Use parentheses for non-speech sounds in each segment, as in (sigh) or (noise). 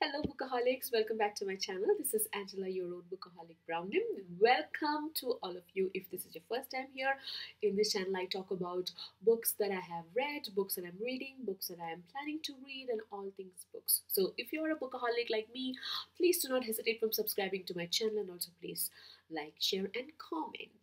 Hello, Bookaholics. Welcome back to my channel. This is Angela, your own Bookaholic Brown Nymph. Welcome to all of you. If this is your first time here in this channel, I talk about books that I have read, books that I'm reading, books that I am planning to read, and all things books. So, if you're a bookaholic like me, please do not hesitate from subscribing to my channel and also please like, share, and comment.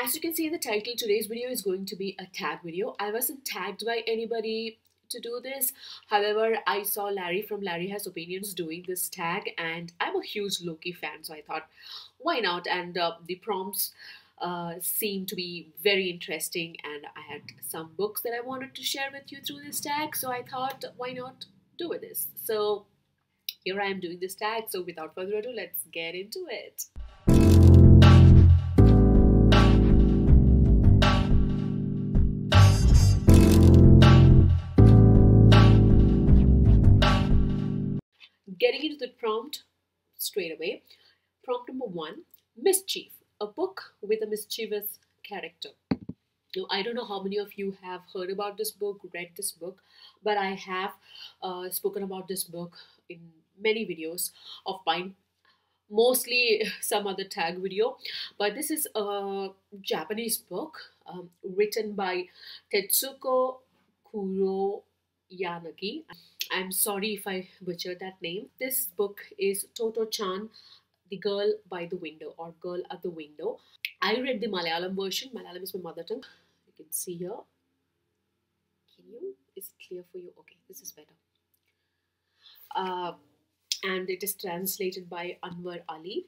As you can see in the title, today's video is going to be a tag video. I wasn't tagged by anybody to do this. However, I saw Larry from Larry Has Opinions doing this tag, and I'm a huge Loki fan, so I thought, why not? And uh, the prompts uh, seemed to be very interesting, and I had some books that I wanted to share with you through this tag, so I thought, why not do this? So here I am doing this tag. So without further ado, let's get into it. Getting into the prompt straight away. Prompt number one Mischief, a book with a mischievous character. Now, I don't know how many of you have heard about this book, read this book, but I have uh, spoken about this book in many videos of mine, mostly (laughs) some other tag video. But this is a Japanese book um, written by Tetsuko Kuroyanagi. I'm sorry if I butchered that name. This book is Totto-Chan, The Girl by the Window or Girl at the Window. I read the Malayalam version. Malayalam is my mother tongue. You can see here. Can you? Is it clear for you? Okay, this is better. Uh, and it is translated by Anwar Ali.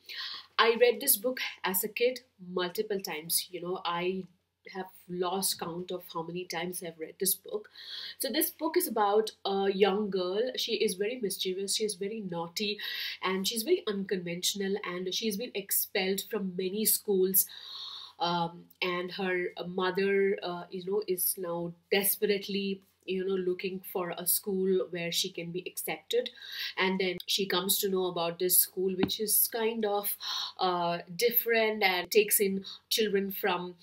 I read this book as a kid multiple times. You know, I have lost count of how many times I've read this book. So this book is about a young girl. She is very mischievous. She is very naughty, and she's very unconventional. And she's been expelled from many schools. Um, and her mother, uh, you know, is now desperately you know looking for a school where she can be accepted. And then she comes to know about this school which is kind of uh, different and takes in children from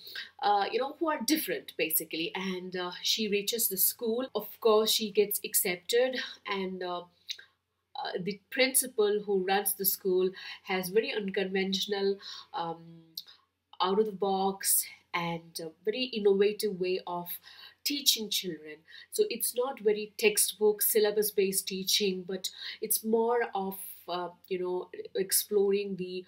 uh, you know who are different basically. And uh, she reaches the school. Of course she gets accepted and uh, uh, the principal who runs the school has very unconventional um, out of the box and very innovative way of teaching children. So it's not very textbook, syllabus based teaching, but it's more of, uh, you know, exploring the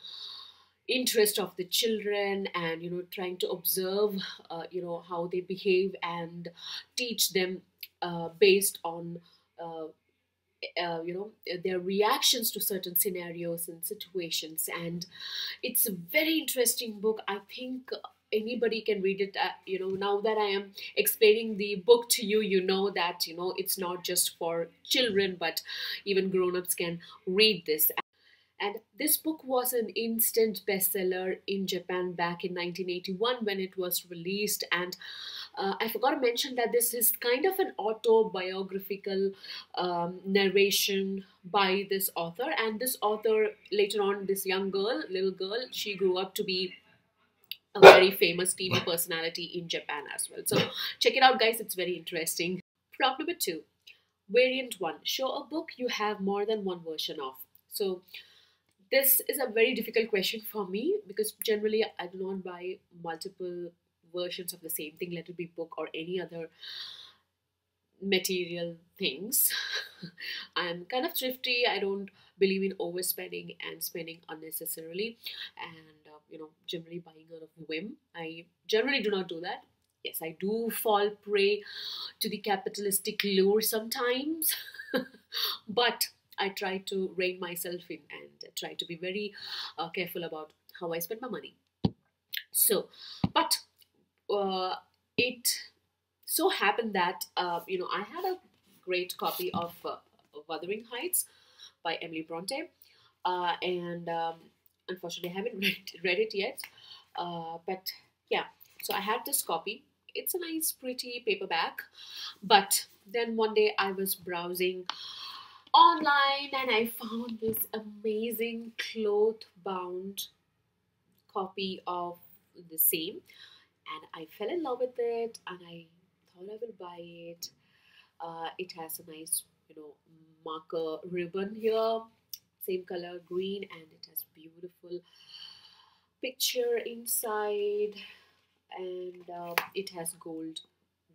interest of the children and you know trying to observe uh, you know how they behave and teach them uh, based on uh, uh, you know their reactions to certain scenarios and situations and it's a very interesting book i think anybody can read it uh, you know now that i am explaining the book to you you know that you know it's not just for children but even grown-ups can read this and this book was an instant bestseller in Japan back in 1981 when it was released. And uh, I forgot to mention that this is kind of an autobiographical um, narration by this author. And this author, later on, this young girl, little girl, she grew up to be a very famous TV personality in Japan as well. So check it out, guys. It's very interesting. Prompt number two, variant one: show a book you have more than one version of. So this is a very difficult question for me because generally I do not buy multiple versions of the same thing, let it be book or any other material things. (laughs) I'm kind of thrifty. I don't believe in overspending and spending unnecessarily, and uh, you know, generally buying out of whim. I generally do not do that. Yes, I do fall prey to the capitalistic lure sometimes, (laughs) but I try to rein myself in and try to be very uh, careful about how I spend my money. So, but uh, it so happened that uh, you know I had a great copy of uh, Wuthering Heights by Emily Bronte, uh, and um, unfortunately I haven't (laughs) read, read it yet. Uh, but yeah, so I had this copy. It's a nice, pretty paperback. But then one day I was browsing online and I found this amazing cloth bound copy of the same and I fell in love with it and I I will buy it. Uh, it has a nice, you know, marker ribbon here. Same color green and it has beautiful picture inside. And uh, it has gold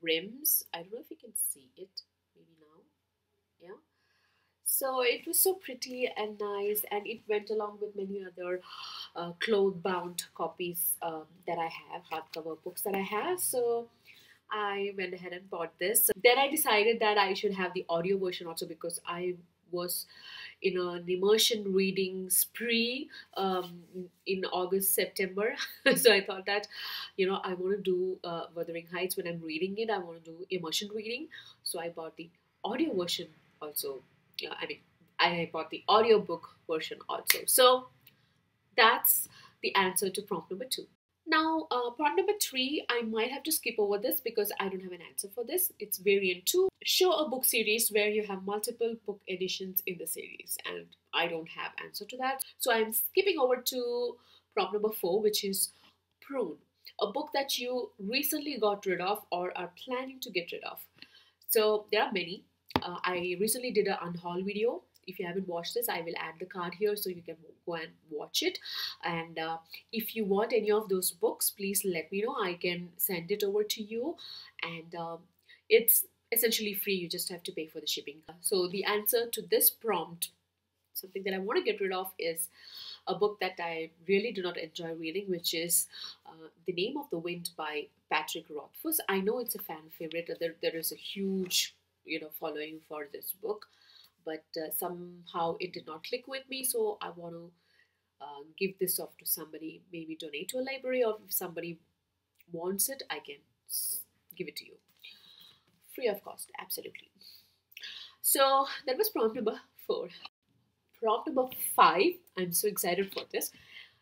rims. I don't know if you can see it maybe now. Yeah. So it was so pretty and nice and it went along with many other uh, cloth bound copies um, that i have hardcover books that i have. So I went ahead and bought this. Then I decided that I should have the audio version also because I was in an immersion reading spree um, in August, September. (laughs) so I thought that, you know, I want to do uh, Wuthering Heights when I'm reading it. I want to do immersion reading. So I bought the audio version also. I mean, I bought the audiobook version also. So that's the answer to prompt number two. Now, uh, part number three, I might have to skip over this because I don't have an answer for this. It's variant two. Show a book series where you have multiple book editions in the series, and I don't have answer to that. So I'm skipping over to prompt number four, which is Prune, a book that you recently got rid of or are planning to get rid of. So there are many. Uh, I recently did an unhaul video if you haven't watched this i will add the card here so you can go and watch it. And uh, if you want any of those books please let me know. I can send it over to you. And um, it's essentially free. You just have to pay for the shipping. So the answer to this prompt something that i want to get rid of is a book that I really do not enjoy reading, which is uh, The Name of the Wind by Patrick Rothfuss. I know it's a fan favorite. There, there is a huge, you know, following for this book but uh, somehow it did not click with me so i want to uh, give this off to somebody maybe donate to a library or if somebody wants it i can give it to you. Free of cost absolutely. So that was prompt number four. Prompt number five i'm so excited for this.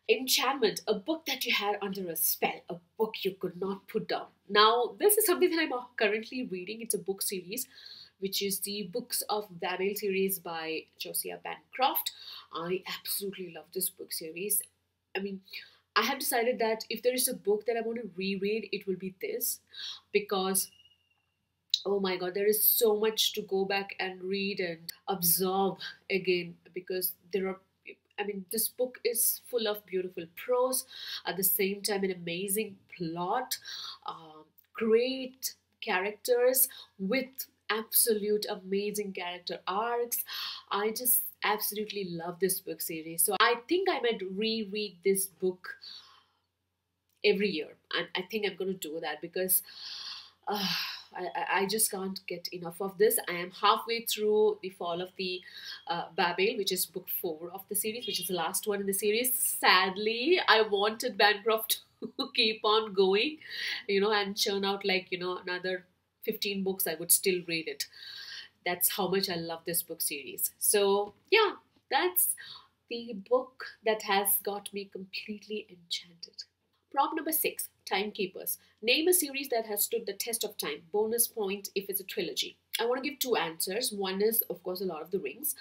Enchantment a book that you had under a spell a book you could not put down. Now this is something that i'm currently reading. It's a book series which is the Books of Babel series by Josiah Bancroft. I absolutely love this book series. I mean, I have decided that if there is a book that I want to reread, it will be this because oh my god, there is so much to go back and read and absorb again because there are I mean, this book is full of beautiful prose, at the same time, an amazing plot, um, great characters with absolute amazing character arcs. I just absolutely love this book series. So I think I might reread this book every year. And I think I'm going to do that because uh, I, I just can't get enough of this. I am halfway through The Fall of the uh, Babel, which is book four of the series, which is the last one in the series. Sadly, I wanted Bancroft (laughs) to keep on going, you know, and churn out like, you know, another 15 books, I would still read it. That's how much I love this book series. So, yeah, that's the book that has got me completely enchanted. Prompt number six Timekeepers. Name a series that has stood the test of time. Bonus point if it's a trilogy. I want to give two answers. One is, of course, The Lord of the Rings.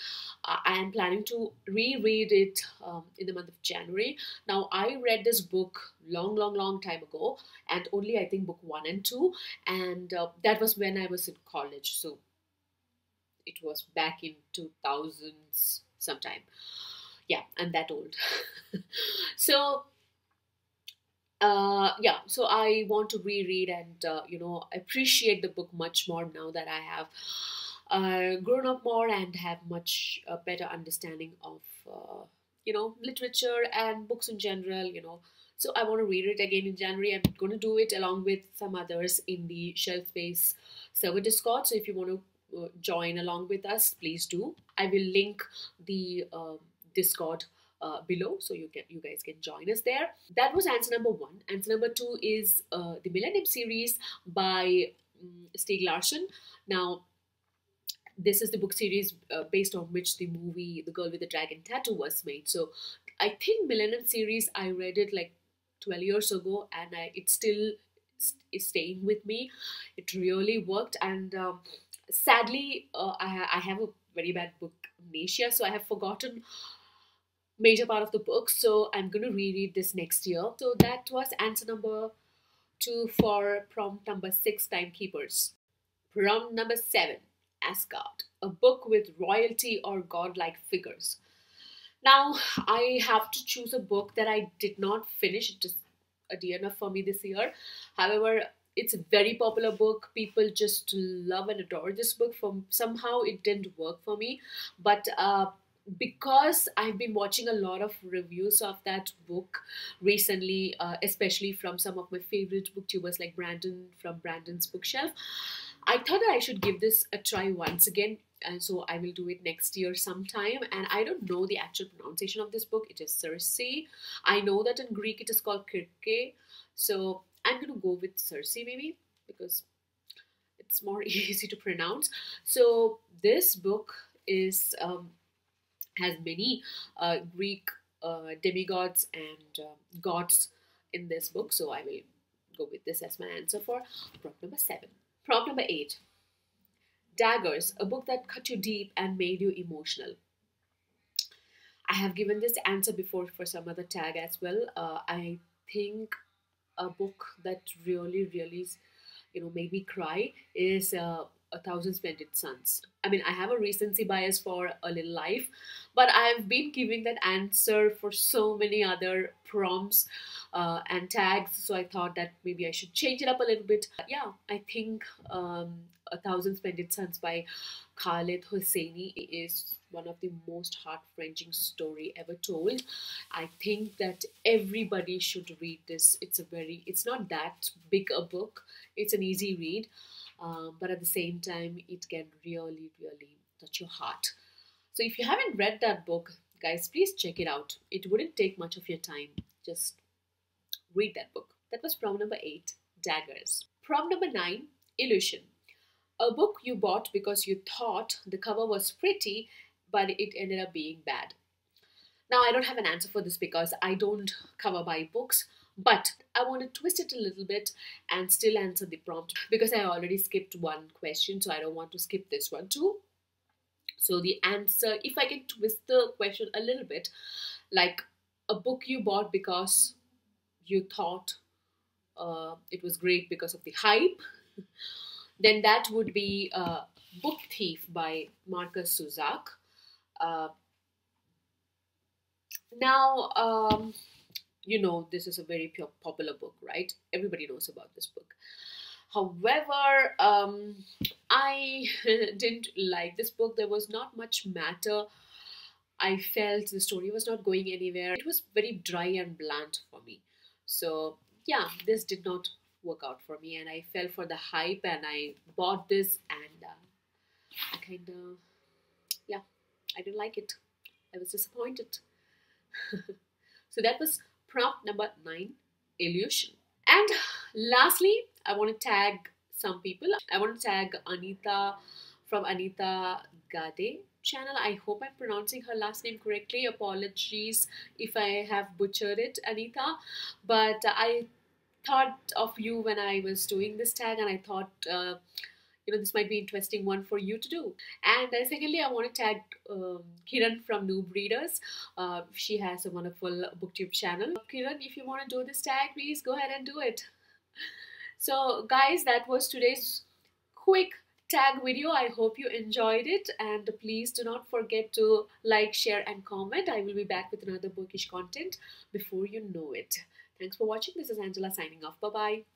Uh, I am planning to reread it um, in the month of January. Now, I read this book long, long, long time ago, and only I think book one and two, and uh, that was when I was in college. So it was back in 2000s sometime. Yeah, I'm that old. (laughs) so uh, yeah, so I want to reread and uh, you know appreciate the book much more now that I have uh, grown up more and have much uh, better understanding of uh, you know literature and books in general. You know, so I want to read it again in January. I'm going to do it along with some others in the Shelf Space server Discord. So if you want to uh, join along with us, please do. I will link the Discord uh, below so you can you guys can join us there. That was answer number one. Answer number two is uh, the millennium series by um, stieg larsson. Now this is the book series uh, based on which the movie the girl with the dragon tattoo was made. So i think millennium series i read it like 12 years ago and I, it still is staying with me. It really worked and um, sadly uh, I, I have a very bad book amnesia so i have forgotten major part of the book. So I'm going to reread this next year. So that was answer number two for prompt number six, timekeepers. Prompt number seven, Asgard, a book with royalty or godlike figures. Now, I have to choose a book that I did not finish. It is a DNF for me this year. However, it's a very popular book. People just love and adore this book. From somehow it didn't work for me, but uh, because I've been watching a lot of reviews of that book recently, uh, especially from some of my favorite booktubers like Brandon from Brandon's Bookshelf, I thought that I should give this a try once again. And so I will do it next year sometime. And I don't know the actual pronunciation of this book. It is Circe. I know that in Greek it is called Kirke. So I'm going to go with Circe maybe because it's more (laughs) easy to pronounce. So this book is um, has many uh, Greek uh, demigods and uh, gods in this book. So I will go with this as my answer for prompt number seven. Prompt number eight. Daggers, a book that cut you deep and made you emotional. I have given this answer before for some other tag as well. Uh, I think a book that really, really, you know, made me cry is uh, A Thousand Splendid Suns. I mean, I have a recency bias for A Little Life, but I've been giving that answer for so many other prompts uh, and tags, so I thought that maybe I should change it up a little bit. Yeah, I think um, A Thousand Splendid Suns by Khaled Hosseini is one of the most heart-wrenching story ever told. I think that everybody should read this. It's a very, it's not that big a book. It's an easy read, um, but at the same time, it can really, really touch your heart. So if you haven't read that book, guys, please check it out. It wouldn't take much of your time. Just read that book. That was prompt number eight, Daggers. Prompt number nine, Illusion. A book you bought because you thought the cover was pretty, but it ended up being bad. Now, I don't have an answer for this because I don't cover buy books, but I want to twist it a little bit and still answer the prompt because I already skipped one question, so I don't want to skip this one too. So, the answer, if I can twist the question a little bit, like a book you bought because you thought uh, it was great because of the hype, (laughs) then that would be uh, Book Thief by Markus Zusak. Uh, now, um, you know, this is a very popular book, right? Everybody knows about this book. However, um, I (laughs) didn't like this book. There was not much matter. I felt the story was not going anywhere. It was very dry and blunt for me. So, yeah, this did not work out for me, and I fell for the hype and I bought this, and uh, I kind of, yeah, I didn't like it. I was disappointed. (laughs) so, that was prompt number nine illusion. And lastly, I want to tag some people. I want to tag Anitha from Anitha Gade channel. I hope I'm pronouncing her last name correctly. Apologies if I have butchered it, Anitha. But I thought of you when I was doing this tag, and I thought. Uh, you know this might be interesting one for you to do. And uh, secondly i want to tag um, kiran from noob readers. Uh, she has a wonderful booktube channel. Kiran if you want to do this tag please go ahead and do it. So guys that was today's quick tag video. I hope you enjoyed it. And please do not forget to like share and comment. I will be back with another bookish content before you know it. Thanks for watching. This is angela signing off. Bye bye